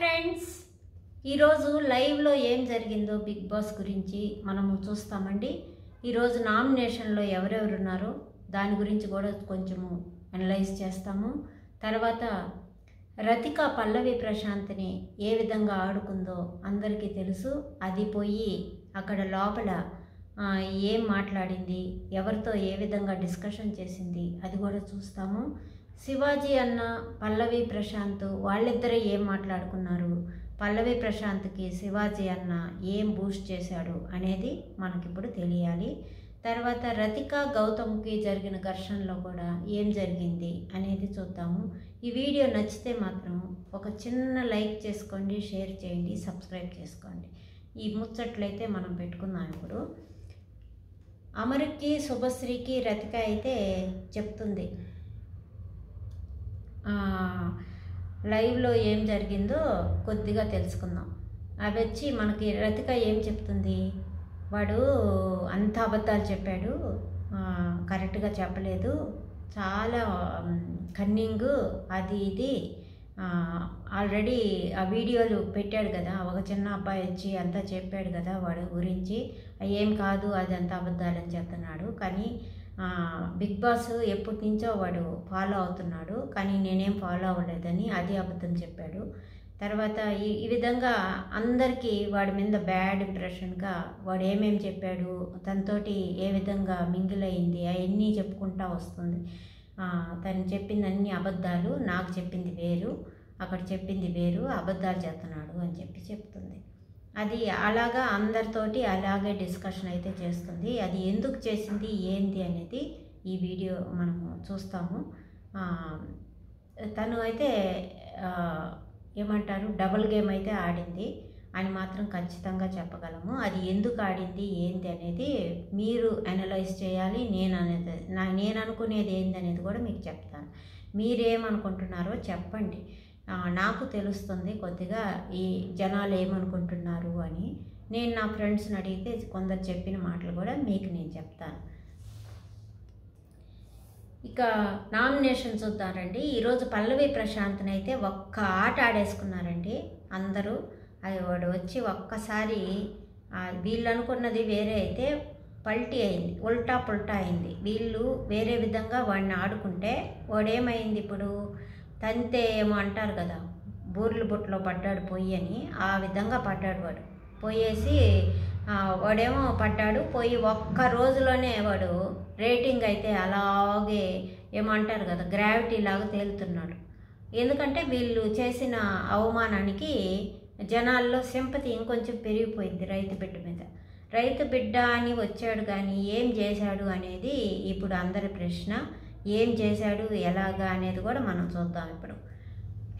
Friends ఈరోజు లైవ్లో ఏం జరిగిందో బిగ్ బాస్ గురించి మనము చూస్తామండి. ఈరోజు నామినేషన్లో ఎవరెవరు ఉన్నారో దాని గురించి కూడా కొంచెము అనలైజ్ చేస్తాము. తర్వాత రతిక పల్లవి ప్రశాంత్ని ఏ విధంగా ఆడుకుందో అందరికీ తెలుసు. అది పోయి అక్కడ లోపల ఏం మాట్లాడింది ఎవరితో ఏ విధంగా డిస్కషన్ చేసింది అది కూడా చూస్తాము. శివాజీ అన్న పల్లవి ప్రశాంత్ వాళ్ళిద్దరే ఏం మాట్లాడుకున్నారు? పల్లవి ప్రశాంత్కి శివాజీ అన్న ఏం బూస్ట్ చేశాడు అనేది మనకిప్పుడు తెలియాలి. తర్వాత రతిక గౌతమ్కి జరిగిన ఘర్షణలో కూడా ఏం జరిగింది అనేది చూద్దాము. ఈ వీడియో నచ్చితే మాత్రం ఒక చిన్న లైక్ చేసుకోండి షేర్ చేయండి సబ్స్క్రైబ్ చేసుకోండి. ఈ ముచ్చట్లయితే మనం పెట్టుకుందాం ఇప్పుడు. అమరుకి శుభశ్రీకి రతిక అయితే చెప్తుంది ఆ, లైవ్లో ఏం జరిగిందో కొద్దిగా తెలుసుకుందాం. అవి వచ్చి మనకి రతిక ఏం చెప్తుంది? వాడు అంత అబద్ధాలు చెప్పాడు. కరెక్ట్గా చెప్పలేదు. చాలా కన్నింగ్ అది ఇది. ఆల్రెడీ ఆ వీడియోలు పెట్టాడు కదా. ఒక చిన్న అబ్బాయి వచ్చి అంతా చెప్పాడు కదా వాడు గురించి. ఏం కాదు అది అంత అబద్ధాలని చెప్తున్నాడు. కానీ బిగ్ బాస్ ఎప్పటి నుంచో వాడు ఫాలో అవుతున్నాడు కానీ నేనేం ఫాలో అవ్వలేదని అది అబద్ధం చెప్పాడు. తర్వాత ఈ ఈ విధంగా అందరికీ వాడి మీద బ్యాడ్ ఇంప్రెషన్గా వాడు ఏమేమి చెప్పాడు తనతోటి ఏ విధంగా మింగిల్ అయింది అవన్నీ చెప్పుకుంటా వస్తుంది. తను చెప్పింది అన్ని అబద్ధాలు నాకు చెప్పింది వేరు అక్కడ చెప్పింది వేరు అబద్ధాలు చేస్తున్నాడు అని చెప్పి చెప్తుంది. అది అలాగా అందరితోటి అలాగే డిస్కషన్ అయితే చేస్తుంది. అది ఎందుకు చేసింది ఏంటి అనేది ఈ వీడియో మనము చూస్తాము. తను అయితే ఏమంటారు డబుల్ గేమ్ అయితే ఆడింది. అని మాత్రం ఖచ్చితంగా చెప్పగలము. అది ఎందుకు ఆడింది ఏంటి అనేది మీరు అనలైజ్ చేయాలి. నేను అనేది నా నేను అనుకునేది ఏంది అనేది కూడా మీకు చెప్తాను. మీరేమనుకుంటున్నారో చెప్పండి. నాకు తెలుస్తుంది కొద్దిగా ఈ జనాలు ఏమనుకుంటున్నారు అని. నేను నా ఫ్రెండ్స్ని అడిగితే కొందరు చెప్పిన మాటలు కూడా మీకు నేను చెప్తాను. ఇక నామినేషన్ చూద్దారండి ఈరోజు పల్లవి ప్రశాంత్ని అయితే ఒక్క ఆట ఆడేసుకున్నారండి. అందరూ అది వాడు వచ్చి ఒక్కసారి వీళ్ళు అనుకున్నది వేరే అయితే పల్టీ అయింది ఉల్టా పుల్టా అయింది. వీళ్ళు వేరే విధంగా వాడిని ఆడుకుంటే వాడేమైంది ఇప్పుడు? తంతే ఏమో అంటారు కదా బూర్లు బుట్టలో పడ్డాడు పొయ్యి అని ఆ విధంగా పడ్డాడు వాడు. పోయేసి వాడేమో పడ్డాడు పోయి ఒక్క రోజులోనే వాడు రేటింగ్ అయితే అలాగే ఏమంటారు కదా గ్రావిటీ లాగా తేలుతున్నాడు. ఎందుకంటే వీళ్ళు చేసిన అవమానానికి జనాల్లో సింపతి ఇంకొంచెం పెరిగిపోయింది రైతు బిడ్డ మీద. రైతు బిడ్డ అని వచ్చాడు కానీ ఏం చేశాడు అనేది ఇప్పుడు అందరి ప్రశ్న. ఏం చేశాడు ఎలాగా అనేది కూడా మనం చూద్దాం ఇప్పుడు.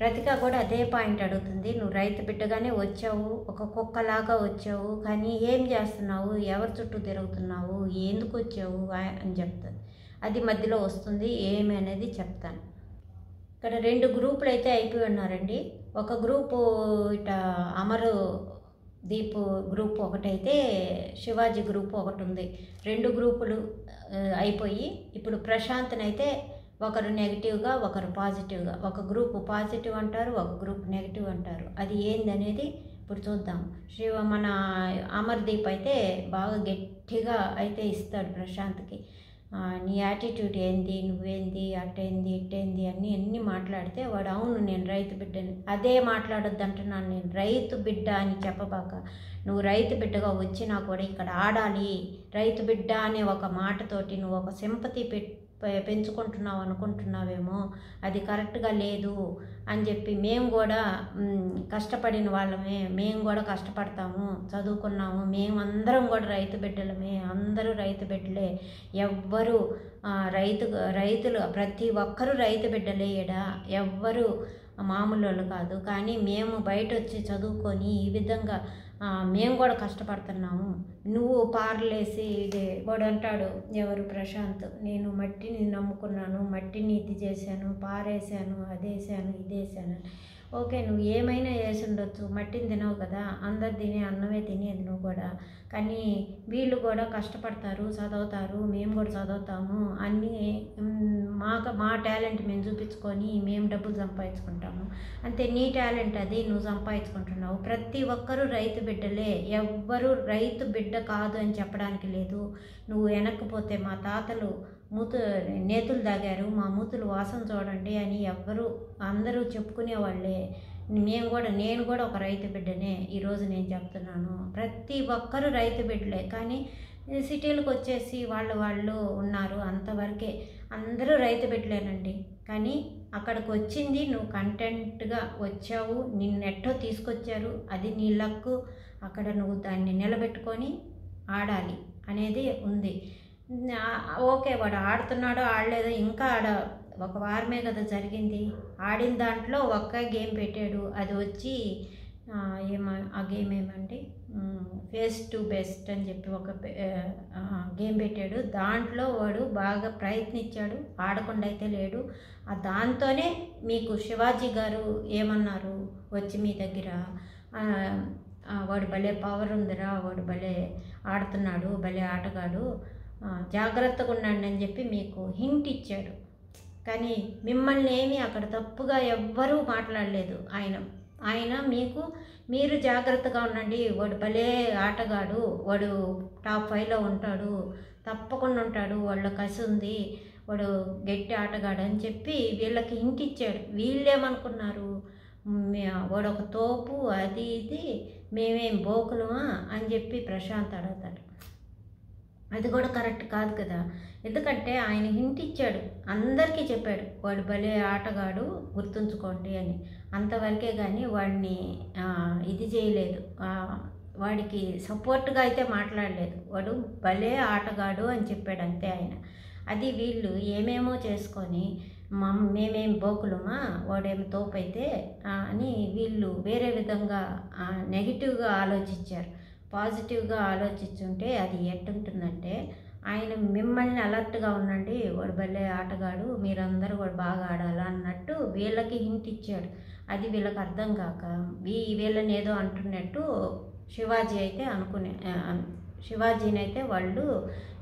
రతిక కూడా అదే పాయింట్ అడుగుతుంది. నువ్వు రైతు బిడ్డగానే వచ్చావు ఒక కుక్కలాగా వచ్చావు కానీ ఏం చేస్తున్నావు? ఎవరి చుట్టూ తిరుగుతున్నావు? ఎందుకు వచ్చావు? అని చెప్తుంది. అది మధ్యలో వస్తుంది. ఏమి అనేది చెప్తాను. ఇక్కడ రెండు గ్రూపులు అయితే అయిపోయి ఉన్నారండి. ఒక గ్రూపు ఇట అమరు దీప్ గ్రూప్ ఒకటైతే శివాజీ గ్రూప్ ఒకటి ఉంది రెండు గ్రూపులు అయిపోయి ఇప్పుడు ప్రశాంత్నైతే ఒకరు నెగిటివ్గా ఒకరు పాజిటివ్గా. ఒక గ్రూప్ పాజిటివ్ అంటారు ఒక గ్రూప్ నెగిటివ్ అంటారు. అది ఏందనేది ఇప్పుడు చూద్దాం. శివ మన అమర్దీప్ అయితే బాగా గట్టిగా అయితే ఇస్తాడు ప్రశాంత్కి. నీ యాటిట్యూడ్ ఏంది నువ్వేంది అట్టేంది ఇట్టేంది అన్ని అన్నీ మాట్లాడితే వాడు అవును నేను రైతు బిడ్డని అదే మాట్లాడొద్దు అంటున్నాను నేను. రైతు బిడ్డ అని చెప్పబాక నువ్వు రైతు బిడ్డగా వచ్చినా కూడా ఇక్కడ ఆడాలి. రైతు బిడ్డ అనే ఒక మాటతోటి నువ్వు ఒక సింపతి పెట్టి పెంచుకుంటున్నావు అనుకుంటున్నావేమో అది కరెక్ట్గా లేదు అని చెప్పి మేము కూడా కష్టపడిన వాళ్ళమే మేము కూడా కష్టపడతాము చదువుకున్నాము మేమందరం కూడా రైతు బిడ్డలమే అందరూ రైతు బిడ్డలే. ఎవ్వరు రైతు రైతులు ప్రతి ఒక్కరూ రైతు బిడ్డలే ఈడ ఎవ్వరు మామూలు వాళ్ళు కాదు. కానీ మేము బయట వచ్చి చదువుకొని ఈ విధంగా మేము కూడా కష్టపడుతున్నాము. నువ్వు పార్లేసి ఇది వాడు అంటాడు ఎవరు ప్రశాంత్ నేను మట్టిని నమ్ముకున్నాను మట్టిని ఇది చేశాను పారేశాను అదేసాను ఇదేసాను ఓకే నువ్వు ఏమైనా వేసి ఉండొచ్చు మట్టిని తినవు కదా అందరు తినే అన్నమే తినేది నువ్వు కూడా. కానీ వీళ్ళు కూడా కష్టపడతారు చదువుతారు మేము కూడా చదువుతాము అన్నీ మాకు మా టాలెంట్ మేము చూపించుకొని మేము డబ్బులు సంపాదించుకుంటాము. అంతే నీ టాలెంట్ అది నువ్వు సంపాదించుకుంటున్నావు. ప్రతి ఒక్కరూ రైతు బిడ్డలే. ఎవ్వరూ రైతు బిడ్డ కాదు అని చెప్పడానికి లేదు. నువ్వు వెనక్కిపోతే మా తాతలు మూతు నేతులు దాగారు మా మూతులు వాసన చూడండి అని ఎవ్వరూ అందరూ చెప్పుకునే వాళ్ళే మేము కూడా నేను కూడా ఒక రైతు బిడ్డనే ఈరోజు నేను చెప్తున్నాను. ప్రతి ఒక్కరూ రైతు బిడ్డలే. కానీ సిటీలకు వచ్చేసి వాళ్ళు వాళ్ళు ఉన్నారు అంతవరకే. అందరూ రైతు బిడ్డలేనండి. కానీ అక్కడికి వచ్చింది నువ్వు కంటెంట్గా వచ్చావు నిన్నెట్టో తీసుకొచ్చారు అది నీ లక్కు. అక్కడ నువ్వు దాన్ని నిలబెట్టుకొని ఆడాలి అనేది ఉంది. ఓకే వాడు ఆడుతున్నాడో ఆడలేదో ఇంకా ఆడ ఒక వారమే కదా జరిగింది. ఆడిన దాంట్లో ఒక్క గేమ్ పెట్టాడు. అది వచ్చి ఏమో ఆ గేమ్ ఏమండి ఫేస్ టు బెస్ట్ అని చెప్పి ఒక పే- గేమ్ పెట్టాడు. దాంట్లో వాడు బాగా ప్రయత్నించాడు. ఆడకుండా అయితే లేడు. ఆ దాంతోనే మీకు శివాజీ గారు ఏమన్నారు వచ్చి మీ దగ్గర? వాడు భలే పవర్ ఉందిరా వాడు భలే ఆడుతున్నాడు భలే ఆటగాడు. జాగ్రత్తగా ఉండండి అని చెప్పి మీకు హింట్ ఇచ్చాడు. కానీ మిమ్మల్ని ఏమీ అక్కడ తప్పుగా ఎవ్వరూ మాట్లాడలేదు. ఆయన ఆయన మీకు మీరు జాగ్రత్తగా ఉండండి. వాడు భలే ఆటగాడు. వాడు టాప్ ఫైవ్లో ఉంటాడు. తప్పకుండా ఉంటాడు. వాళ్ళ కసి ఉంది. వాడు గట్టి ఆటగాడు అని చెప్పి వీళ్ళకి హింట్ ఇచ్చాడు. వీళ్ళేమనుకున్నారు? వాడు ఒక తోపు అది ఇది మేమేం బోకులమా అని చెప్పి ప్రశాంత్ అడుగుతాడు. అది కూడా కరెక్ట్ కాదు కదా. ఎందుకంటే ఆయన హింట్ ఇచ్చాడు. అందరికీ చెప్పాడు వాడు భలే ఆటగాడు గుర్తుంచుకోండి అని. అంతవరకే కానీ వాడిని ఇది చేయలేదు. వాడికి సపోర్ట్గా అయితే మాట్లాడలేదు. వాడు భలే ఆటగాడు అని చెప్పాడు అంతే ఆయన. అది వీళ్ళు ఏమేమో చేసుకొని మా మేమేం బోకులమా వాడేం తోపైతే అని వీళ్ళు వేరే విధంగా నెగిటివ్గా ఆలోచించారు. పాజిటివ్గా ఆలోచించుంటే అది ఎట్టుంటుందంటే ఆయన మిమ్మల్ని అలర్ట్గా ఉండండి. వాడు భలే ఆటగాడు మీరందరూ కూడా బాగా ఆడాలా అన్నట్టు వీళ్ళకి హింట్ ఇచ్చాడు. అది వీళ్ళకి అర్థం కాక వీ వీళ్ళని ఏదో అంటున్నట్టు శివాజీ అయితే అనుకునే శివాజీని అయితే వాళ్ళు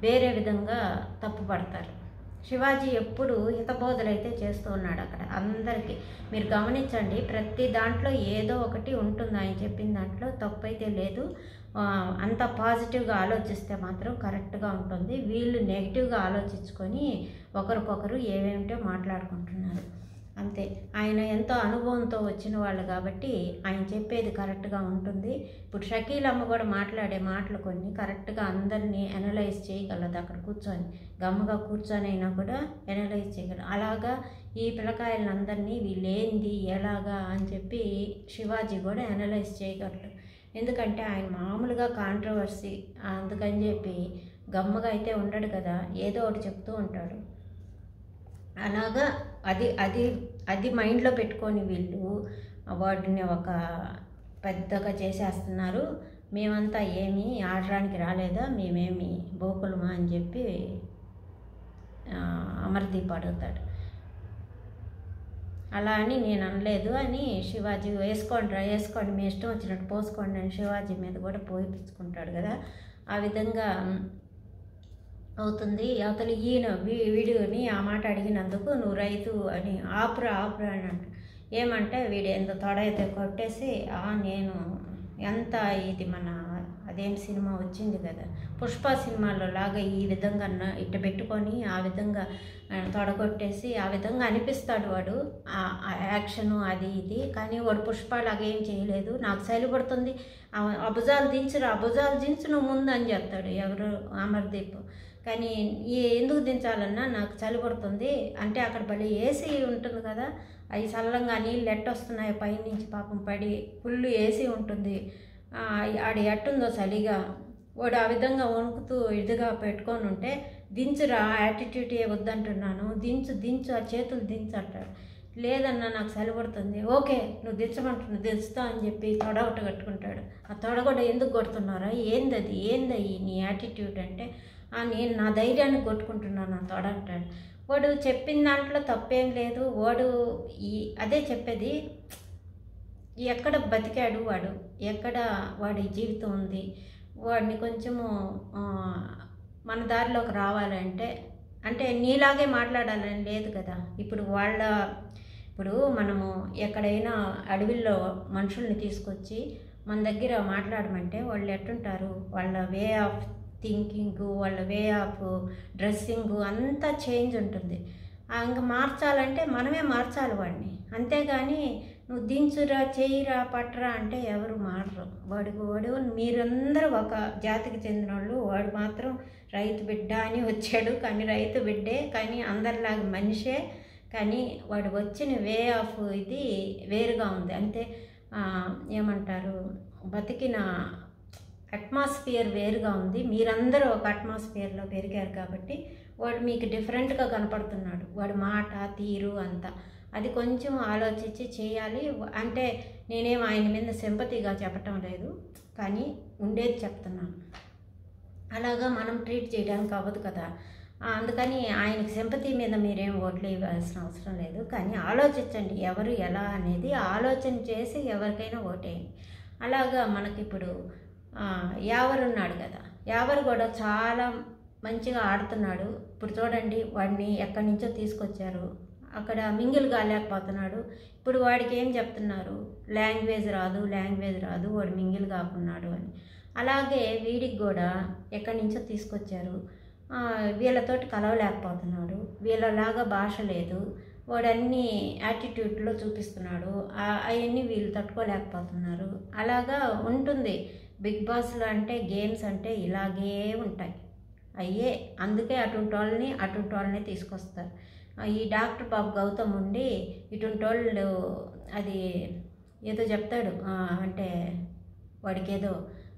వేరే విధంగా తప్పుపడతారు శివాజీ ఎప్పుడు హితబోధలైతే చేస్తూ ఉన్నాడు అక్కడ. అందరికీ మీరు గమనించండి ప్రతి దాంట్లో ఏదో ఒకటి ఉంటుంది. ఆయన చెప్పిన దాంట్లో తప్పు అయితే లేదు. అంత పాజిటివ్గా ఆలోచిస్తే మాత్రం కరెక్ట్గా ఉంటుంది. వీళ్ళు నెగిటివ్గా ఆలోచించుకొని ఒకరికొకరు ఏమేమిటో మాట్లాడుకుంటున్నారు. అంతే. ఆయన ఎంతో అనుభవంతో వచ్చిన వాళ్ళు కాబట్టి ఆయన చెప్పేది కరెక్ట్గా ఉంటుంది. ఇప్పుడు షకీల్ అమ్మ కూడా మాట్లాడే మాటలు కొన్ని కరెక్ట్గా అందరినీ అనలైజ్ చేయగలదు. అక్కడ కూర్చొని గమ్మగా కూర్చొని అయినా కూడా అనలైజ్ చేయగలరు అలాగా ఈ పిల్లకాయలందరినీ వీళ్ళేంది ఎలాగా అని చెప్పి శివాజీ కూడా అనలైజ్ చేయగలరు ఎందుకంటే ఆయన మామూలుగా కాంట్రవర్సీ అందుకని చెప్పి గమ్మగా అయితే ఉండడు కదా ఏదో ఒకటి చెప్తూ ఉంటాడు. అలాగా అది అది అది మైండ్లో పెట్టుకొని వీళ్ళు వాటిని ఒక పెద్దగా చేసేస్తున్నారు. మేమంతా ఏమీ ఆడడానికి రాలేదా మేమేమి బోకులమా అని చెప్పి అమర్దీప్ అడుగుతాడు. అలా అని నేను అనలేదు అని శివాజీ వేసుకోండి రా వేసుకోండి మీ ఇష్టం వచ్చినట్టు పోసుకోండి అని శివాజీ మీద కూడా పోయిపించుకుంటాడు కదా. ఆ విధంగా అవుతుంది. అవతల ఈయన వీ- వీడియోని ఆ మాట అడిగినందుకు నువ్వు రైతు అని ఆపురా ఆపురా అని అంట. ఏమంటే వీడు ఎంత తొడైతే కొట్టేసి నేను ఎంత ఇది మన అదేం సినిమా వచ్చింది కదా. పుష్ప సినిమాలో లాగా ఈ విధంగా ఇట్ట పెట్టుకొని ఆ విధంగా తొడగొట్టేసి ఆ విధంగా అనిపిస్తాడు వాడు. యాక్షను అది ఇది. కానీ వాడు పుష్ప లాగా ఏం చేయలేదు. నాకు చలి పడుతుంది. అభుజాలు దించరు అభుజాలు దించు నువ్వు ముందు అని చెప్తాడు ఎవరు అమర్దీప్. కానీ ఈ ఎందుకు దించాలన్నా నాకు చలి పడుతుంది. అంటే అక్కడ భలే ఏసీ ఉంటుంది కదా. అవి చల్లంగా నీళ్ళు ఎట్టొస్తున్నాయి పైనుంచి పాపం పడి ఫుల్ ఏసీ ఉంటుంది. ఆడ ఎట్టుందో చలిగా. వాడు ఆ విధంగా వణుకుతూ ఇదిగా పెట్టుకొని ఉంటే దించురా యాటిట్యూడ్ ఏ వద్దంటున్నాను. దించు దించు ఆ చేతులు దించు అంటాడు. లేదన్నా నాకు చలిపడుతుంది ఓకే నువ్వు దించమంటున్నావు దించుతా అని చెప్పి తొడగొట్ట కట్టుకుంటాడు. ఆ తొడ ఎందుకు కొడుతున్నారా? ఏందది? ఏందయ్యి ఏంది నీ యాటిట్యూడ్ అంటే? నేను నా ధైర్యాన్ని కొట్టుకుంటున్నాను నా తొడ అంటాడు. వాడు చెప్పిన దాంట్లో తప్పేం లేదు. వాడు ఈ అదే చెప్పేది ఎక్కడ బతికాడు వాడు? ఎక్కడ వాడి జీవితం ఉంది? వాడిని కొంచెము మన దారిలోకి రావాలంటే అంటే నీలాగే మాట్లాడాలని లేదు కదా? ఇప్పుడు వాళ్ళ ఇప్పుడు మనము ఎక్కడైనా అడవిల్లో మనుషుల్ని తీసుకొచ్చి మన దగ్గర మాట్లాడమంటే వాళ్ళు ఎట్టుంటారు? వాళ్ళ వే ఆఫ్ థింకింగ్ వాళ్ళ వే ఆఫ్ డ్రెస్సింగ్ అంతా చేంజ్ ఉంటుంది. ఆ, మార్చాలంటే మనమే మార్చాలి వాడిని. అంతేగాని నువ్వు దించురా చేయిరా పట్టరా అంటే ఎవరు మారరు. వాడికి వాడు మీరందరూ ఒక జాతికి చెందిన వాళ్ళు వాడు మాత్రం రైతు బిడ్డ అని వచ్చాడు. కానీ రైతు బిడ్డే కానీ అందరిలాగా మనిషే. కానీ వాడు వచ్చిన వే ఆఫ్ ఇది వేరుగా ఉంది. అంటే ఏమంటారు బతికిన అట్మాస్ఫియర్ వేరుగా ఉంది. మీరందరూ ఒక అట్మాస్ఫియర్లో పెరిగారు కాబట్టి వాడు మీకు డిఫరెంట్గా కనపడుతున్నాడు. వాడి మాట తీరు అంతా. అది కొంచెం ఆలోచించి చేయాలి. అంటే నేనేం ఆయన మీద సింపతిగా చెప్పటం లేదు. కానీ ఉండేది చెప్తున్నాను. అలాగా మనం ట్రీట్ చేయడానికి అవ్వదు కదా. అందుకని ఆయనకి సింపతి మీద మీరేం ఓట్లు ఇవ్వాల్సిన అవసరం లేదు. కానీ ఆలోచించండి ఎవరు ఎలా అనేది ఆలోచన చేసి ఎవరికైనా ఓటేయండి. అలాగా మనకిప్పుడు ఆ, ఉన్నాడు కదా. యావరు కూడా చాలా మంచిగా ఆడుతున్నాడు. ఇప్పుడు చూడండి వాడిని ఎక్కడి నుంచో తీసుకొచ్చారు. అక్కడ మింగిల్ కాలేకపోతున్నాడు. ఇప్పుడు వాడికి ఏం చెప్తున్నారు? లాంగ్వేజ్ రాదు లాంగ్వేజ్ రాదు వాడు మింగిల్ కాకున్నాడు అని. అలాగే వీడికి కూడా ఎక్కడి నుంచో తీసుకొచ్చారు. వీళ్ళతోటి కలవలేకపోతున్నాడు. వీళ్ళలాగా భాష లేదు. వాడు అన్ని యాటిట్యూడ్లో చూపిస్తున్నాడు అవన్నీ వీళ్ళు తట్టుకోలేకపోతున్నారు. అలాగా ఉంటుంది. బిగ్ బాస్లో అంటే గేమ్స్ అంటే ఇలాగే ఉంటాయి. అయ్యే అందుకే అటువంటి వాళ్ళని అటువంటి వాళ్ళని తీసుకొస్తారు. ఈ డాక్టర్ బాబు గౌతమ్ ఉండి ఇటుంటోళ్ళు అది ఏదో చెప్తాడు అంటే వాడికి ఏదో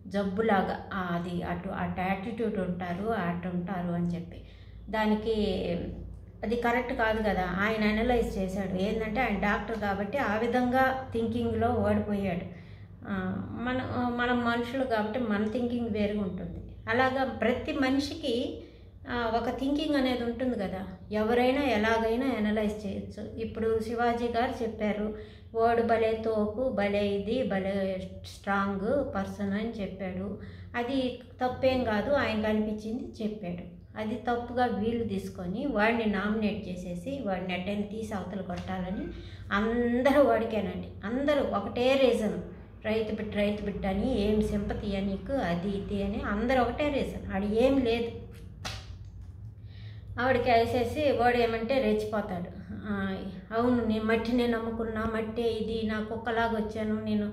జబ్బులాగా అది అటు అటు యాటిట్యూడ్ ఉంటారు అటు ఉంటారు అని చెప్పి. దానికి అది కరెక్ట్ కాదు కదా ఆయన అనలైజ్ చేశాడు. ఏంటంటే ఆయన డాక్టర్ కాబట్టి ఆ విధంగా థింకింగ్లో ఓడిపోయాడు మనం మన మనం మనుషులు కాబట్టి మన థింకింగ్ వేరుగా ఉంటుంది. అలాగా ప్రతి మనిషికి ఒక థింకింగ్ అనేది ఉంటుంది కదా. ఎవరైనా ఎలాగైనా అనలైజ్ చేయొచ్చు. ఇప్పుడు శివాజీ గారు చెప్పారు వాడు భలే తోపు భలే ఇది భలే స్ట్రాంగ్ పర్సన్ అని చెప్పాడు. అది తప్పేం కాదు ఆయనకు అనిపించింది చెప్పాడు. అది తప్పుగా వీళ్ళు తీసుకొని వాడిని నామినేట్ చేసేసి వాడిని అటెండ్ తీసి అవతలు కొట్టాలని అందరూ వాడికేనండి. అందరూ ఒకటే రీజన్ రైతు బిడ్డ రైతు బిడ్డ అని ఏం సింపతి నీకు? అది ఇది అని అందరూ ఒకటే రీజన్ ఆడు ఏం లేదు. ఆవిడకి వేసేసి వాడు ఏమంటే రెచ్చిపోతాడు. అవును నేను మట్టినే నమ్ముకున్నా మట్టే ఇది నా కుక్కలాగా వచ్చాను నేను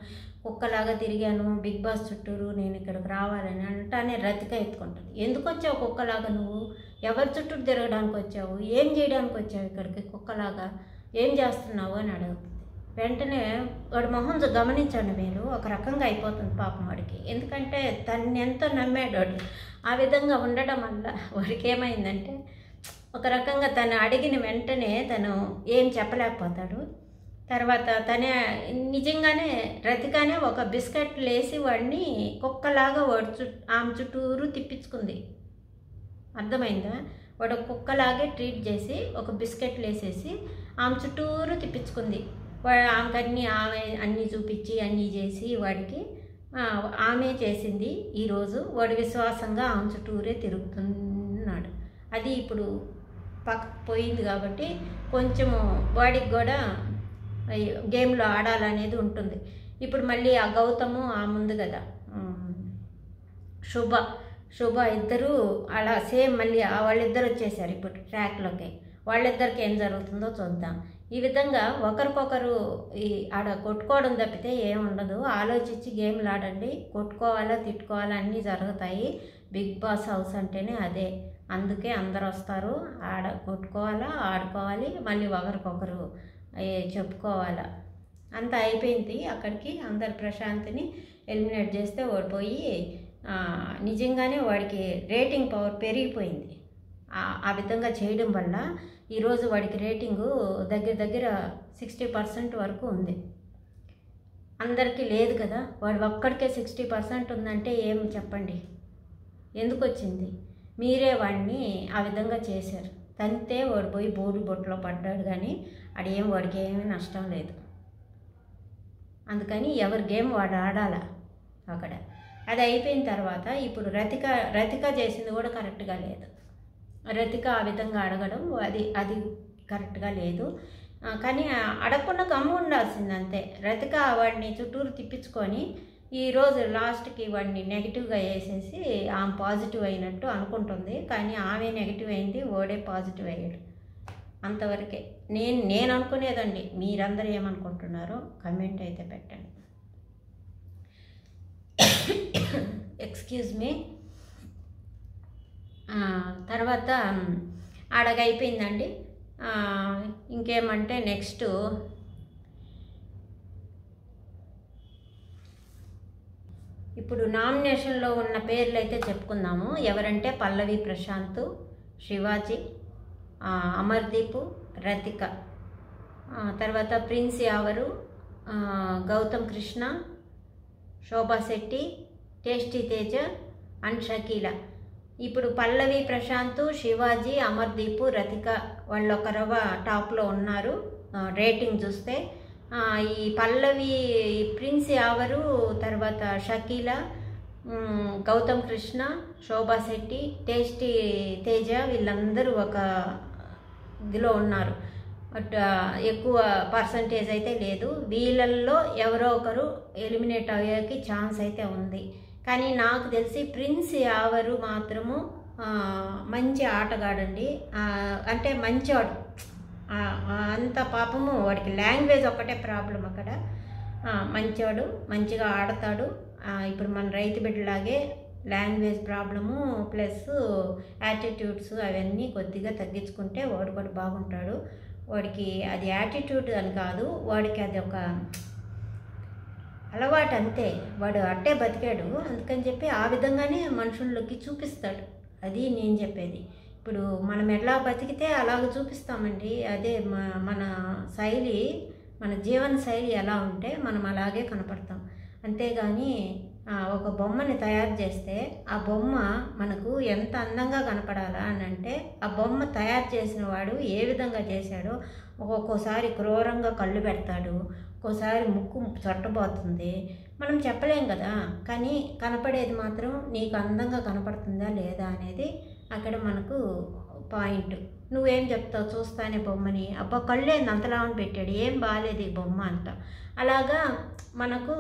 కుక్కలాగా తిరిగాను బిగ్ బాస్ చుట్టూరు నేను ఇక్కడికి రావాలని అంటానే రతిక ఎత్తుకుంటుంది. ఎందుకు వచ్చావు కుక్కలాగా నువ్వు? ఎవరి చుట్టూ తిరగడానికి వచ్చావు? ఏం చేయడానికి వచ్చావు ఇక్కడికి కుక్కలాగా? ఏం చేస్తున్నావు అని అడుగుతుంది. వెంటనే వాడు మొహం గమనించండి మీరు ఒక రకంగా అయిపోతుంది పాపం వాడికి. ఎందుకంటే తన్ని ఎంతో నమ్మాడు వాడు ఆ విధంగా ఉండడం వల్ల వాడికి ఏమైందంటే ఒక రకంగా తను అడిగిన వెంటనే తను ఏం చెప్పలేకపోతాడు. తర్వాత తనే నిజంగానే రతికానే ఒక బిస్కెట్ లేసి వాడిని కుక్కలాగా వాడు చుట్టూ ఆమె చుట్టూరు తిప్పించుకుంది. అర్థమైందా? వాడు కుక్కలాగే ట్రీట్ చేసి ఒక బిస్కెట్లు వేసేసి ఆమె చుట్టూరు తిప్పించుకుంది. వాడు ఆమెకన్నీ ఆమె అన్నీ చూపించి అన్నీ చేసి వాడికి ఆమె చేసింది. ఈరోజు వాడు విశ్వాసంగా ఆమె చుట్టూరే తిరుగుతున్నాడు. అది ఇప్పుడు పక్కకు పోయింది కాబట్టి కొంచెము వాడికి కూడా గేమ్లో ఆడాలనేది ఉంటుంది. ఇప్పుడు మళ్ళీ ఆ గౌతము ఆ ముందు కదా. శుభ శుభ ఇద్దరు అలా సేమ్ మళ్ళీ వాళ్ళిద్దరు వచ్చేసారు ఇప్పుడు ట్రాక్లోకి వాళ్ళిద్దరికి ఏం జరుగుతుందో చూద్దాం. ఈ విధంగా ఒకరికొకరు ఈ ఆడ కొట్టుకోవడం తప్పితే ఏం ఉండదు. ఆలోచించి గేమ్లు ఆడండి. కొట్టుకోవాలా తిట్టుకోవాలా అన్నీ జరుగుతాయి. బిగ్ బాస్ హౌస్ అంటేనే అదే. అందుకే అందరు వస్తారు ఆడ కొట్టుకోవాలా ఆడుకోవాలి మళ్ళీ ఒకరికొకరు చెప్పుకోవాలా. అంత అయిపోయింది. అక్కడికి అందరు ప్రశాంత్ని ఎలిమినేట్ చేస్తే ఓడిపోయి నిజంగానే వాడికి రేటింగ్ పవర్ పెరిగిపోయింది. ఆ విధంగా చేయడం వల్ల ఈరోజు వాడికి రేటింగు దగ్గర దగ్గర సిక్స్టీ పర్సెంట్ వరకు ఉంది. అందరికీ లేదు కదా. వాడు ఒక్కడికే సిక్స్టీ పర్సెంట్ ఉందంటే ఏం చెప్పండి? ఎందుకు వచ్చింది మీరే వాడిని ఆ విధంగా చేశారు. తంతే వాడు పోయి బోడి బొట్టులో పడ్డాడు కానీ ఆడేం వాడికి ఏమీ నష్టం లేదు. అందుకని ఎవరి గేమ్ వాడు ఆడాల అక్కడ. అది అయిపోయిన తర్వాత ఇప్పుడు రతిక రతిక చేసింది కూడా కరెక్ట్గా లేదు. రతిక ఆ విధంగా అడగడం అది అది కరెక్ట్గా లేదు. కానీ అడగకుండా గమ్ము ఉండాల్సింది అంతే. రతిక వాడిని చుట్టూరు తిప్పించుకొని ఈరోజు లాస్ట్కి వాడిని నెగిటివ్గా వేసేసి ఆమె పాజిటివ్ అయినట్టు అనుకుంటుంది. కానీ ఆమె నెగిటివ్ అయింది ఓడే పాజిటివ్ అయ్యాడు. అంతవరకే. నేను నేను అనుకునేదండి. మీరందరూ ఏమనుకుంటున్నారో కమెంట్ అయితే పెట్టండి. ఎక్స్క్యూజ్ మీ తర్వాత అడగైపోయిందండి ఇంకేమంటే నెక్స్ట్ ఇప్పుడు నామినేషన్లో ఉన్న పేర్లు అయితే చెప్పుకుందాము. ఎవరంటే పల్లవి ప్రశాంత్ శివాజీ అమర్దీప్ రతిక. తర్వాత prince Yawar Gautham Krishna Shobha Shetty tasty Teja and Shakeela. ఇప్పుడు పల్లవి ప్రశాంత్ శివాజీ అమర్దీప్ రతిక వాళ్ళు ఒక రవ టాప్లో ఉన్నారు. రేటింగ్ చూస్తే ఈ పల్లవి ప్రిన్స్ ఎవరు? తర్వాత షకీల గౌతమ్ కృష్ణ శోభా శెట్టి టేస్టీ తేజ వీళ్ళందరూ ఒక ఇదిలో ఉన్నారు. బట్ ఎక్కువ పర్సంటేజ్ అయితే లేదు. వీళ్ళల్లో ఎవరో ఒకరు ఎలిమినేట్ అయ్యేకి ఛాన్స్ అయితే ఉంది. కానీ నాకు తెలిసి ప్రిన్స్ ఎవరు మాత్రము మంచి ఆటగాడండి. అంటే మంచి అంత పాపము వాడికి లాంగ్వేజ్ ఒక్కటే ప్రాబ్లం అక్కడ. మంచివాడు మంచిగా ఆడతాడు. ఇప్పుడు మన రైతు బిడ్డలాగే లాంగ్వేజ్ ప్రాబ్లము ప్లస్ యాటిట్యూడ్స్ అవన్నీ కొద్దిగా తగ్గించుకుంటే వాడు కూడా బాగుంటాడు. వాడికి అది యాటిట్యూడ్ అని కాదు వాడికి అది ఒక అలవాటు అంతే. వాడు అట్టే బతికాడు. అందుకని చెప్పి ఆ విధంగానే మనుషుల్లోకి చూపిస్తాడు. అది నేను చెప్పేది. ఇప్పుడు మనం ఎలా బతికితే అలాగ చూపిస్తామండి. అదే మ- మన శైలి మన జీవన శైలి ఎలా ఉంటే మనం అలాగే కనపడతాం. అంతేగాని ఒక బొమ్మని తయారు చేస్తే ఆ బొమ్మ మనకు ఎంత అందంగా కనపడాలా అని అంటే ఆ బొమ్మ తయారు చేసిన వాడు ఏ విధంగా చేశాడో ఒక్కొక్కసారి క్రూరంగా కళ్ళు పెడతాడు ఒక్కోసారి ముక్కు చొట్టబోతుంది. మనం చెప్పలేం కదా. కానీ కనపడేది మాత్రం నీకు అందంగా కనపడుతుందా లేదా అనేది అక్కడ మనకు పాయింట్. నువ్వేం చెప్తావు? చూస్తానే బొమ్మని. అబ్బా కళ్ళేంది అంతలా అని పెట్టాడు. ఏం బాగాలేదు ఈ బొమ్మ అంట అలాగా మనకు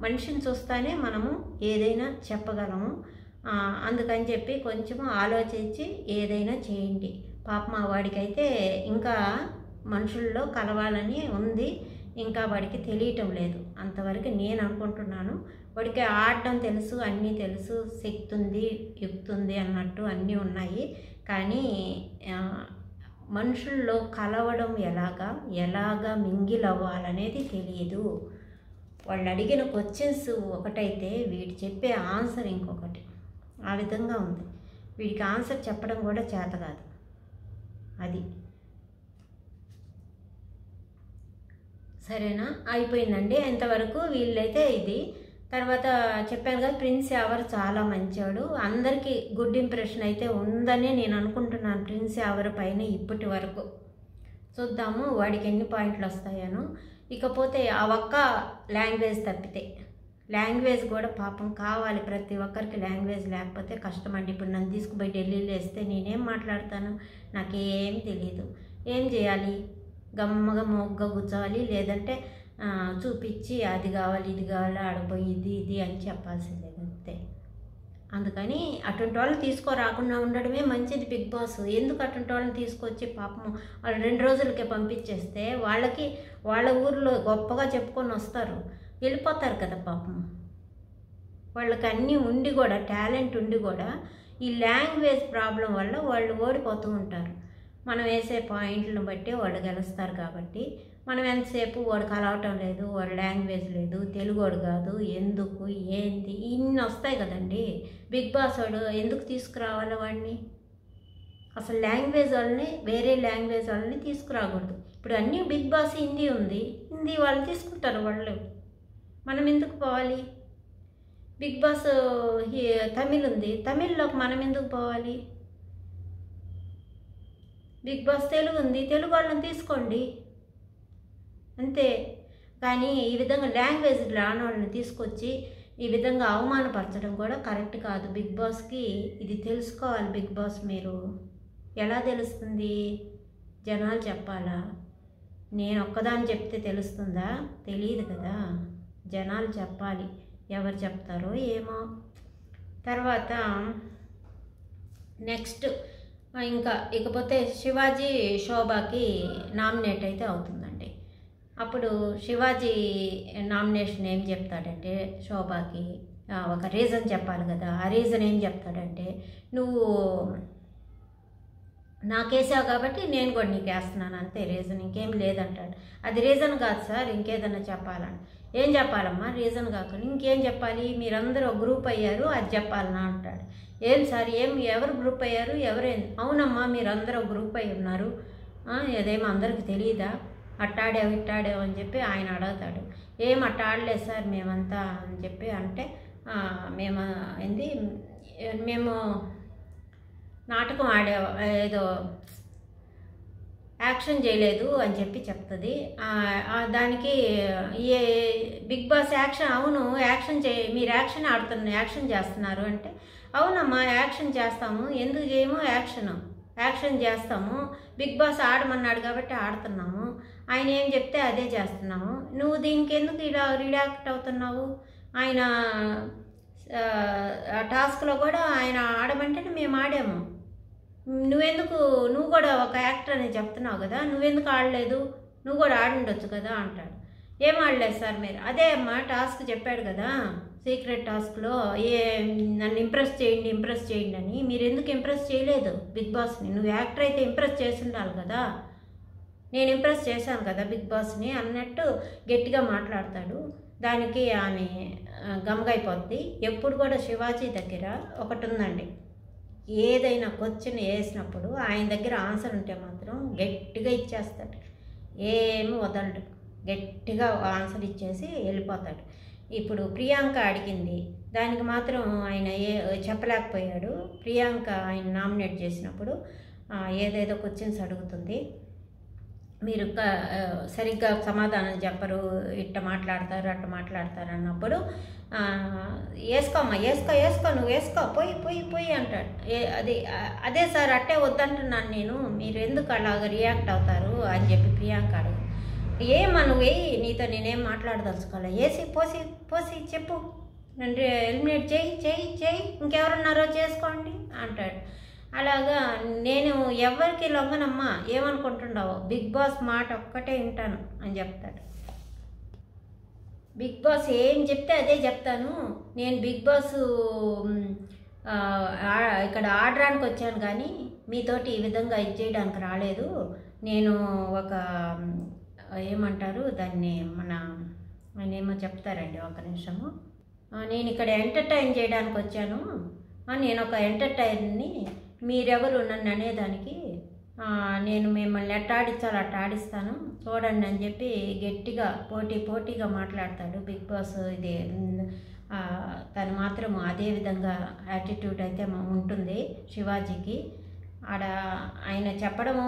మనిషిని చూస్తానే మనము ఏదైనా చెప్పగలము. అందుకని చెప్పి కొంచెం ఆలోచించి ఏదైనా చేయండి. పాప మా వాడికైతే ఇంకా మనుషుల్లో కలవాలని ఉంది. ఇంకా వాడికి తెలియటం లేదు. అంతవరకు నేను అనుకుంటున్నాను. వాడికి ఆడడం తెలుసు అన్నీ తెలుసు శక్తి ఉంది యుక్తి ఉంది అన్నట్టు అన్నీ ఉన్నాయి. కానీ మనుషుల్లో కలవడం ఎలాగా ఎలాగా మింగిల్ అవ్వాలనేది తెలియదు వాళ్ళు అడిగిన క్వశ్చన్స్ ఒకటైతే వీడు చెప్పే ఆన్సర్ ఇంకొకటి. ఆ విధంగా ఉంది. వీడికి ఆన్సర్ చెప్పడం కూడా చేత కాదు అది. సరేనా? అయిపోయిందండి. ఇంతవరకు వీళ్ళైతే ఇది తర్వాత చెప్పాను కదా ప్రిన్స్ ఎవరు చాలా మంచివాడు అందరికీ గుడ్ ఇంప్రెషన్ అయితే ఉందని నేను అనుకుంటున్నాను ప్రిన్స్ ఎవరు పైన ఇప్పటి వరకు. చూద్దాము వాడికి ఎన్ని పాయింట్లు వస్తాయను. ఇకపోతే ఆ ఒక్క లాంగ్వేజ్ తప్పితే లాంగ్వేజ్ కూడా పాపం కావాలి ప్రతి ఒక్కరికి లాంగ్వేజ్ లేకపోతే కష్టం అండి ఇప్పుడు నన్ను తీసుకుపోయి ఢిల్లీలో వేస్తే నేనేం మాట్లాడతాను? నాకేం తెలియదు ఏం చేయాలి? గమ్మగా మొగ్గ కూర్చోవాలి లేదంటే చూపించి అది కావాలి ఇది కావాలి ఆడపోయి ఇది ఇది అని చెప్పాల్సిందే అంతే. అందుకని అటువంటి వాళ్ళు తీసుకోరాకుండా ఉండడమే మంచిది బిగ్ బాస్. ఎందుకు అటువంటి వాళ్ళని తీసుకొచ్చి పాపం వాళ్ళు రెండు రోజులకే పంపించేస్తే వాళ్ళకి వాళ్ళ ఊర్లో గొప్పగా చెప్పుకొని వస్తారు. వెళ్ళిపోతారు కదా పాపం. వాళ్ళకి అన్నీ ఉండి కూడా టాలెంట్ ఉండి కూడా ఈ లాంగ్వేజ్ ప్రాబ్లం వల్ల వాళ్ళు ఓడిపోతూ ఉంటారు. మనం వేసే పాయింట్లను బట్టి వాళ్ళు గెలుస్తారు కాబట్టి మనం ఎంతసేపు వాడు కలవటం లేదు వాడు లాంగ్వేజ్ లేదు తెలుగోడు కాదు ఎందుకు ఏంది ఇన్ని వస్తాయి కదండి. బిగ్ బాస్ వాడు ఎందుకు తీసుకురావాలి వాడిని? అసలు లాంగ్వేజ్ వాళ్ళని వేరే లాంగ్వేజ్ వాళ్ళని తీసుకురాకూడదు. ఇప్పుడు అన్నీ బిగ్ బాస్ హిందీ ఉంది హిందీ వాళ్ళు తీసుకుంటారు వాళ్ళు. మనం ఎందుకు పోవాలి? బిగ్ బాస్ తమిళ్ ఉంది తమిళ్ళోకి మనం ఎందుకు పోవాలి? బిగ్ బాస్ తెలుగు ఉంది తెలుగు వాళ్ళని తీసుకోండి. అంతే. కానీ ఈ విధంగా లాంగ్వేజ్ రాని వాళ్ళని తీసుకొచ్చి ఈ విధంగా అవమానపరచడం కూడా కరెక్ట్ కాదు. బిగ్ బాస్కి ఇది తెలుసుకోవాలి బిగ్ బాస్ మీరు. ఎలా తెలుస్తుంది? జనాలు చెప్పాలా? నేను ఒక్కదాన్ని చెప్తే తెలుస్తుందా? తెలియదు కదా. జనాలు చెప్పాలి. ఎవరు చెప్తారో ఏమో. తర్వాత నెక్స్ట్ ఇంకా ఇకపోతే శివాజీ శోభాకి నామినేట్ అయితే అవుతుంది. అప్పుడు శివాజీ నామినేషన్ ఏం చెప్తాడంటే శోభాకి ఒక రీజన్ చెప్పాలి కదా. ఆ రీజన్ ఏం చెప్తాడంటే నువ్వు నాకేసావు కాబట్టి నేను కూడా నీకు వేస్తున్నాను అంతే రీజన్ ఇంకేం లేదంటాడు. అది రీజన్ కాదు సార్ ఇంకేదన్నా చెప్పాలని. ఏం చెప్పాలమ్మా? రీజన్ కాకుండా ఇంకేం చెప్పాలి? మీరందరూ ఒక గ్రూప్ అయ్యారు అది చెప్పాలనా అంటాడు. ఏం సార్ ఏం ఎవరు గ్రూప్ అయ్యారు? ఎవరేం? అవునమ్మా మీరందరూ ఒక గ్రూప్ అయి ఉన్నారు. అదేమో అందరికి తెలియదా అట్టాడావు ఇట్టాడావు అని చెప్పి ఆయన అడుగుతాడు. ఏం అట్టాడలేదు సార్ మేమంతా అని చెప్పి అంటే మేము ఏంది మేము నాటకం ఆడే ఏదో యాక్షన్ చేయలేదు అని చెప్పి చెప్తుంది. దానికి ఏ బిగ్ బాస్ యాక్షన్ అవును యాక్షన్ చే మీరు యాక్షన్ ఆడుతున్న యాక్షన్ చేస్తున్నారు అంటే అవునమ్మా యాక్షన్ చేస్తాము. ఎందుకు చేయము? యాక్షన్ యాక్షన్ చేస్తాము. బిగ్ బాస్ ఆడమన్నాడు కాబట్టి ఆడుతున్నాము. ఆయన ఏం చెప్తే అదే చేస్తున్నాము. నువ్వు దీనికి ఎందుకు ఇలా రియాక్ట్ అవుతున్నావు? ఆయన ఆ, టాస్క్లో కూడా ఆయన ఆడమంటేనే మేము ఆడాము. నువ్వెందుకు నువ్వు కూడా ఒక యాక్టర్ అని చెప్తున్నావు కదా నువ్వెందుకు ఆడలేదు? నువ్వు కూడా ఆడుండొచ్చు కదా అంటాడు. ఏం ఆడలేదు సార్ మీరు? అదే అమ్మా టాస్క్ చెప్పాడు కదా సీక్రెట్ టాస్క్లో ఏ నన్ను ఇంప్రెస్ చేయండి ఇంప్రెస్ చేయండి అని. మీరు ఎందుకు ఇంప్రెస్ చేయలేదు? బిగ్ బాస్ని. నువ్వు యాక్టర్ అయితే ఇంప్రెస్ చేసి ఉండాలి కదా. నేను ఇంప్రెస్ చేశాను కదా బిగ్ బాస్ని అన్నట్టు గట్టిగా మాట్లాడతాడు. దానికి ఆమె ఆ, గమగైపోద్ది. ఎప్పుడు కూడా శివాజీ దగ్గర ఒకటి ఉందండి ఏదైనా క్వశ్చన్ వేసినప్పుడు ఆయన దగ్గర ఆన్సర్ ఉంటే మాత్రం గట్టిగా ఇచ్చేస్తాడు. ఏమి వదలడు. గట్టిగా ఆన్సర్ ఇచ్చేసి వెళ్ళిపోతాడు. ఇప్పుడు ప్రియాంక అడిగింది. దానికి మాత్రం ఆయన ఏ చెప్పలేకపోయాడు. ప్రియాంక ఆయన నామినేట్ చేసినప్పుడు ఏదేదో క్వశ్చన్స్ అడుగుతుంది. మీరు సరిగ్గా సమాధానం చెప్పరు ఇట్ట మాట్లాడతారు అట్ట మాట్లాడతారు అన్నప్పుడు వేసుకోమ్మా వేసుకో వేసుకో నువ్వు వేసుకో పోయి పోయి పోయి అంటాడు. ఏ అది అదే సార్ అట్టే వద్దంటున్నాను నేను మీరు ఎందుకు అలాగ రియాక్ట్ అవుతారు అని చెప్పి ప్రియాంక అడుగు. ఏమా నువ్వు వేయి నీతో నేనేం మాట్లాడదలుచుకోవాలి వేసి పోసి పోసి చెప్పు. నన్ను ఎలిమినేట్ చేయి చేయి చేయి ఇంకెవరున్నారో చేసుకోండి అంటాడు. అలాగా నేను ఎవరికి లొంగనమ్మా? ఏమనుకుంటున్నావు? బిగ్ బాస్ మాట ఒక్కటే వింటాను అని చెప్తాడు. బిగ్ బాస్ ఏం చెప్తే అదే చెప్తాను. నేను బిగ్ బాస్ ఇక్కడ ఆడడానికి వచ్చాను కానీ మీతోటి ఈ విధంగా ఇది చేయడానికి రాలేదు. నేను ఒక ఏమంటారు? దాన్ని మన ఏమో చెప్తారండి ఒక నిమిషము. నేను ఇక్కడ ఎంటర్టైన్ చేయడానికి వచ్చాను. నేను ఒక ఎంటర్టైన్ని మీరెవరు నన్ను అనేదానికి నేను మిమ్మల్ని ఎట్ట ఆడించాలో అట్ట ఆడిస్తాను. చూడండి అని చెప్పి గట్టిగా పోటీ పోటీగా మాట్లాడతాడు బిగ్ బాస్ ఇది. తను మాత్రం అదే విధంగా యాటిట్యూడ్ అయితే ఉంటుంది శివాజీకి. ఆడ ఆయన చెప్పడము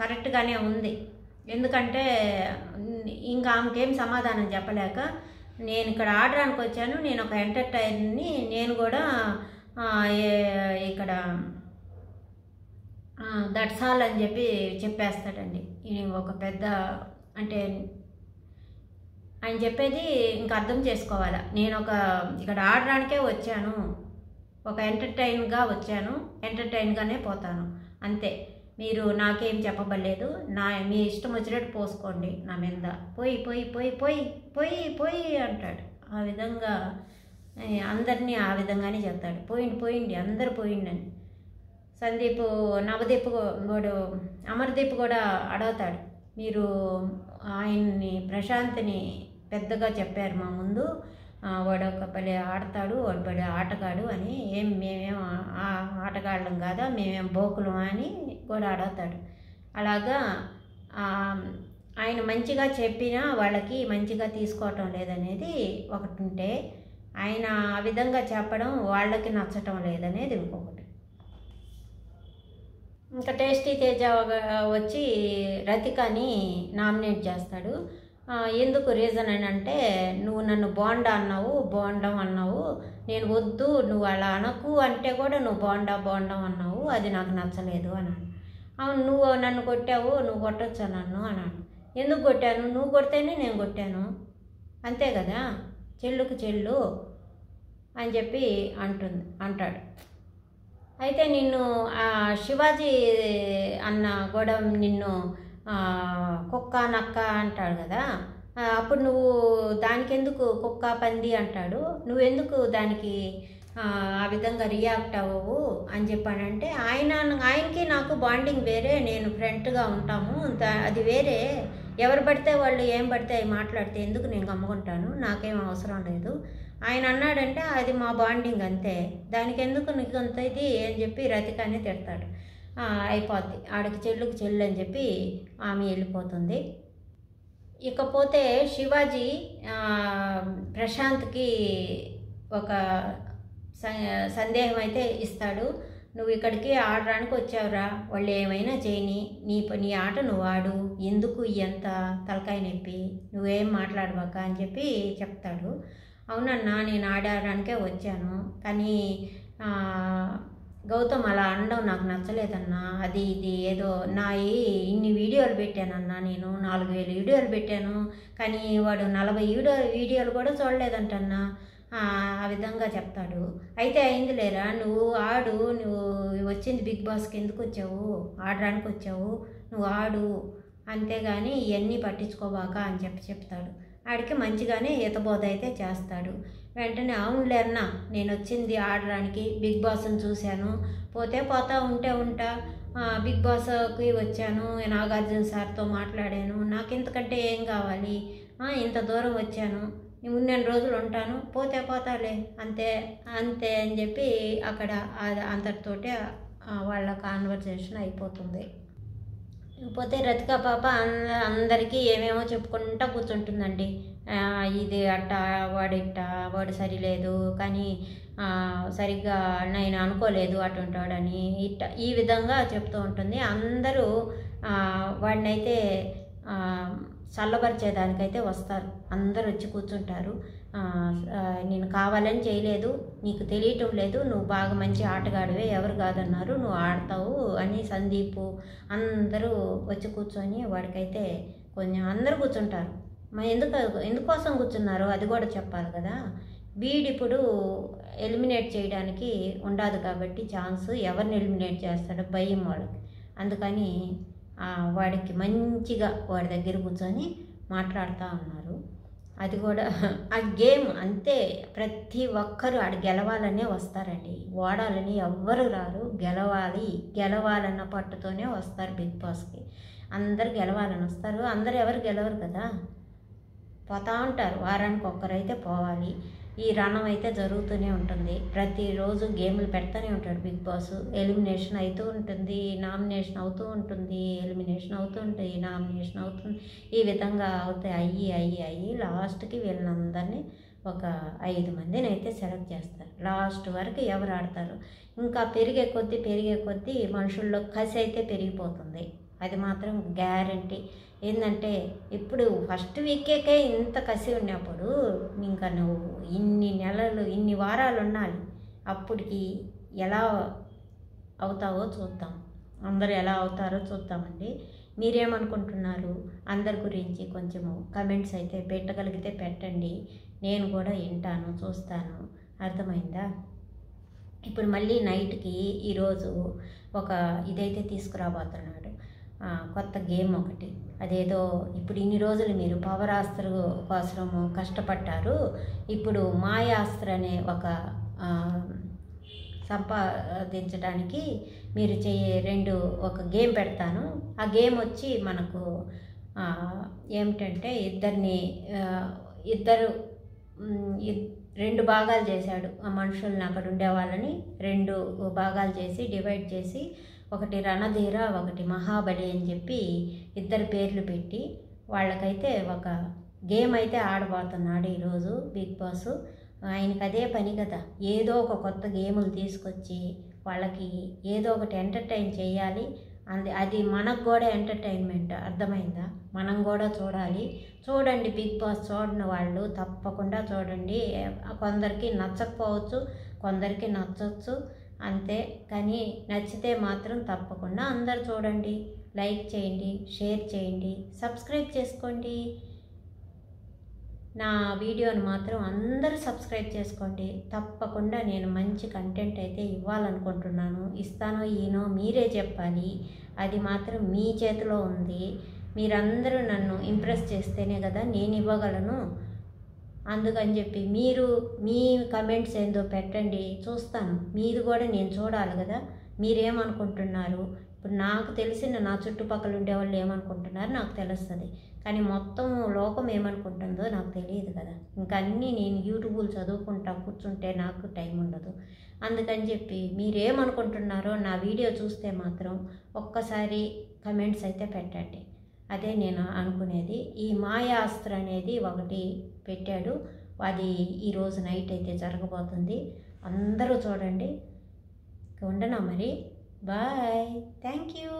కరెక్ట్గానే ఉంది. ఎందుకంటే ఇంకా ఆమెకేం సమాధానం చెప్పలేక నేను ఇక్కడ ఆడడానికి వచ్చాను నేను ఒక ఎంటర్టైన్ని నేను కూడా ఇక్కడ దట్స్ ఆల్ అని చెప్పి చెప్పేస్తాడండి. ఒక పెద్ద అంటే ఆయన చెప్పేది ఇంకా అర్థం చేసుకోవాలా. నేను ఒక ఇక్కడ ఆడడానికే వచ్చాను. ఒక ఎంటర్టైన్గా వచ్చాను. ఎంటర్టైన్గానే పోతాను. అంతే. మీరు నాకేం చెప్పబడలేదు. నా మీ ఇష్టం వచ్చినట్టు పోసుకోండి నా మీద. పోయి పోయి పోయి పోయి పోయి పోయి అంటాడు. ఆ విధంగా అందరినీ ఆ విధంగానే చెప్తాడు పోయింది పోయింది అందరు పోయిండి అని. సందీప్ నవదీప్ కూడా అమర్దీప్ కూడా అడుగుతాడు. మీరు ఆయన్ని ప్రశాంత్ని పెద్దగా చెప్పారు మా ముందు. వాడు ఒక పల్లె ఆడతాడు వాడు పడే ఆటగాడు అని. ఏం మేమేం ఆ- ఆటగాళ్ళం కాదా మేమేం బోకులం అని కూడా అడుగుతాడు. అలాగా ఆయన మంచిగా చెప్పినా వాళ్ళకి మంచిగా తీసుకోవటం లేదనేది ఒకటి ఉంటే ఆయన ఆ విధంగా చెప్పడం వాళ్ళకి నచ్చటం లేదనేది ఇంకొకటి. ఇంకా టేస్టీ తేజ వచ్చి రతికని నామినేట్ చేస్తాడు. ఎందుకు రీజన్ అని అంటే నువ్వు నన్ను బోండా అన్నావు బోండం అన్నావు నేను వద్దు నువ్వు అలా అనకు అంటే కూడా నువ్వు బోండా బాండం అన్నావు అది నాకు నచ్చలేదు అన్నాను అవును నువ్వు నన్ను కొట్టావు నువ్వు కొట్టొచ్చా నన్ను అన్నాను ఎందుకు కొట్టాను? నువ్వు కొడితేనే నేను కొట్టాను. అంతే కదా? చెల్లుకు చెల్లు అని చెప్పి అంటుంది అంటాడు. అయితే నిన్ను ఆ శివాజీ అన్న గొడవ నిన్ను కుక్క నక్క అంటాడు కదా అప్పుడు నువ్వు దానికెందుకు కుక్క పంది అంటాడు. నువ్వెందుకు దానికి ఆ, విధంగా రియాక్ట్ అవ్వవు అని చెప్పానంటే ఆయన ఆయనకి నాకు బాండింగ్ వేరే నేను ఫ్రెండ్గా ఉంటాము అది వేరే. ఎవరు పడితే వాళ్ళు ఏం పడితే అవి మాట్లాడితే ఎందుకు నేను గమ్ముకుంటాను? నాకేం అవసరం లేదు. ఆయన అన్నాడంటే అది మా బాండింగ్ అంతే. దానికి ఎందుకు నీకు అంత ఇది? అని చెప్పి రతికాని తిడతాడు. అయిపోద్ది. ఆడికి చెల్లుకు చెల్లు అని చెప్పి ఆమె వెళ్ళిపోతుంది. ఇకపోతే శివాజీ ప్రశాంత్కి ఒక స- సందేహం అయితే ఇస్తాడు. నువ్వు ఇక్కడికి ఆడడానికి వచ్చావురా. వాళ్ళు ఏమైనా చేయని నీ నీ ఆట నువ్వు ఆడు. ఎందుకు ఎంత తలకాయ నొప్పి? నువ్వేం మాట్లాడబాక? అని చెప్పి చెప్తాడు. అవునన్నా నేను ఆడడానికే వచ్చాను. కానీ గౌతమ్ అలా అనడం నాకు నచ్చలేదన్నా. అది ఇది ఏదో నా ఈ- ఇన్ని వీడియోలు పెట్టానన్నా నేను. నాలుగు వేలు వీడియోలు పెట్టాను. కానీ వాడు నలభై వీడియో వీడియోలు కూడా చూడలేదంటన్నా. ఆ ఆ విధంగా చెప్తాడు. అయితే అయింది లేరా నువ్వు ఆడు. నువ్వు వచ్చింది బిగ్ బాస్కి ఎందుకు వచ్చావు? ఆడడానికి వచ్చావు. నువ్వు ఆడు. అంతేగాని ఇవన్నీ పట్టించుకోబాక అని చెప్పి చెప్తాడు. ఆడికి మంచిగానే ఈతబోధ అయితే చేస్తాడు. వెంటనే అవునులే నేను వచ్చింది ఆడడానికి బిగ్ బాస్ని చూశాను. పోతే పోతా ఉంటే ఉంటా. బిగ్ బాస్కి వచ్చాను నాగార్జున సార్తో మాట్లాడాను. నాకు ఇంతకంటే ఏం కావాలి? ఇంత దూరం వచ్చాను. ఉన్నన్ని రోజులు ఉంటాను. పోతే పోతాలే అంతే అంతే అని చెప్పి అక్కడ అంతటితోటే వాళ్ళ కాన్వర్జేషన్ అయిపోతుంది. ఇకపోతే రతిక పాప అంద- అందరికీ ఏమేమో చెప్పుకుంటా కూర్చుంటుందండి. ఇది అట్ట వాడు ఇట్ట వాడు సరిలేదు కానీ సరిగ్గా నేను అనుకోలేదు అటువంటి వాడని ఇట్ట ఈ విధంగా చెప్తూ ఉంటుంది. అందరూ వాడినైతే చల్లబరిచేదానికైతే వస్తారు. అందరు వచ్చి కూర్చుంటారు. నేను కావాలని చేయలేదు నీకు తెలియటం లేదు నువ్వు బాగా మంచి ఆటగాడివే ఎవరు కాదన్నారు నువ్వు ఆడతావు అని సందీపు అందరూ వచ్చి కూర్చొని వాడికైతే కొంచెం అందరూ కూర్చుంటారు. ఎందుకు ఎందుకోసం కూర్చున్నారు? అది కూడా చెప్పాలి కదా. వీడిప్పుడు ఎలిమినేట్ చేయడానికి ఉండదు కాబట్టి ఛాన్స్ ఎవరిని ఎలిమినేట్ చేస్తాడో భయం వాళ్ళకి. అందుకని వాడికి మంచిగా వాడి దగ్గర కూర్చొని మాట్లాడుతూ ఉన్నారు. అది కూడా ఆ గేమ్ అంతే ప్రతి ఒక్కరు ఆడ గెలవాలనే వస్తారండి. ఓడాలని ఎవ్వరు రారు. గెలవాలి గెలవాలన్న పట్టుతోనే వస్తారు బిగ్ బాస్కి. అందరు గెలవాలని వస్తారు. అందరు ఎవరు గెలవరు కదా? పోతా ఉంటారు. వారానికి ఒక్కరైతే పోవాలి. ఈ రణం అయితే జరుగుతూనే ఉంటుంది. ప్రతిరోజు గేమ్లు పెడతానే ఉంటాడు బిగ్ బాస్. ఎలిమినేషన్ అవుతూ ఉంటుంది నామినేషన్ అవుతూ ఉంటుంది ఎలిమినేషన్ అవుతూ ఉంటుంది నామినేషన్ అవుతుంది ఈ విధంగా అవుతాయి. అయ్యి అయ్యి అయ్యి లాస్ట్కి వీళ్ళందరినీ ఒక ఐదు మందిని అయితే సెలెక్ట్ చేస్తారు. లాస్ట్ వరకు ఎవరు ఆడతారు? ఇంకా పెరిగే కొద్దీ పెరిగే కొద్దీ మనుషుల్లో కసి అయితే పెరిగిపోతుంది. అది మాత్రం గ్యారంటీ. ఏంటంటే ఇప్పుడు ఫస్ట్ వీకేకే ఇంత కసి ఉన్నప్పుడు ఇంకా నువ్వు ఇన్ని నెలలు ఇన్ని వారాలు ఉండాలి. అప్పటికి ఎలా అవుతావో చూద్దాం. అందరు ఎలా అవుతారో చూద్దామండి. మీరేమనుకుంటున్నారు? అందరి గురించి కొంచెము కమెంట్స్ అయితే పెట్టగలిగితే పెట్టండి. నేను కూడా వింటాను చూస్తాను. అర్థమైందా? ఇప్పుడు మళ్ళీ నైట్కి ఈరోజు ఒక ఇదైతే తీసుకురాబోతున్నాడు. కొత్త గేమ్ ఒకటి. అదేదో ఇప్పుడు ఇన్ని రోజులు మీరు పవరాస్త్ర కోసము కష్టపడ్డారు. ఇప్పుడు మాయాస్త్ర అనే ఒక సంపాదించడానికి మీరు చేయ రెండు ఒక గేమ్ పెడతాను. ఆ గేమ్ వచ్చి మనకు ఏమిటంటే ఇద్దరిని ఇద్దరు రెండు భాగాలు చేశాడు. ఆ మనుషుల్ని అక్కడ ఉండే వాళ్ళని రెండు భాగాలు చేసి డివైడ్ చేసి ఒకటి రణధీర ఒకటి మహాబలి అని చెప్పి ఇద్దరు పేర్లు పెట్టి వాళ్ళకైతే ఒక గేమ్ అయితే ఆడబోతున్నాడు ఈరోజు బిగ్ బాస్. ఆయనకి అదే పని కదా. ఏదో ఒక కొత్త గేములు తీసుకొచ్చి వాళ్ళకి ఏదో ఒకటి ఎంటర్టైన్ చేయాలి. అంది అది మనకు కూడా ఎంటర్టైన్మెంట్. అర్థమైందా? మనం కూడా చూడాలి. చూడండి బిగ్ బాస్ చూడని వాళ్ళు తప్పకుండా చూడండి. కొందరికి నచ్చకపోవచ్చు కొందరికి నచ్చవచ్చు అంతే. కానీ నచ్చితే మాత్రం తప్పకుండా అందరు చూడండి లైక్ చేయండి షేర్ చేయండి సబ్స్క్రైబ్ చేసుకోండి. నా వీడియోని మాత్రం అందరూ సబ్స్క్రైబ్ చేసుకోండి. తప్పకుండా నేను మంచి కంటెంట్ అయితే ఇవ్వాలనుకుంటున్నాను. ఇస్తానో ఈనో మీరే చెప్పాలి. అది మాత్రం మీ చేతిలో ఉంది. మీరందరూ నన్ను ఇంప్రెస్ చేస్తేనే కదా నేను ఇవ్వగలను. అందుకని చెప్పి మీరు మీ కమెంట్స్ ఏందో పెట్టండి చూస్తాను. మీది కూడా నేను చూడాలి కదా. మీరేమనుకుంటున్నారు? ఇప్పుడు నాకు తెలిసిన నా చుట్టుపక్కల ఉండే వాళ్ళు ఏమనుకుంటున్నారు? నాకు తెలుస్తుంది. కానీ మొత్తం లోకం ఏమనుకుంటుందో నాకు తెలియదు కదా. ఇంకా అన్నీ నేను యూట్యూబ్లు చదువుకుంటా కూర్చుంటే నాకు టైం ఉండదు. అందుకని చెప్పి మీరేమనుకుంటున్నారో నా వీడియో చూస్తే మాత్రం ఒక్కసారి కమెంట్స్ అయితే పెట్టండి. అదే నేను అనుకునేది. ఈ మాయాస్త్ర అనేది ఒకటి పెట్టాడు. అది ఈరోజు నైట్ అయితే జరగబోతుంది. అందరూ చూడండి. ఉండనా మరి? బాయ్. Thank you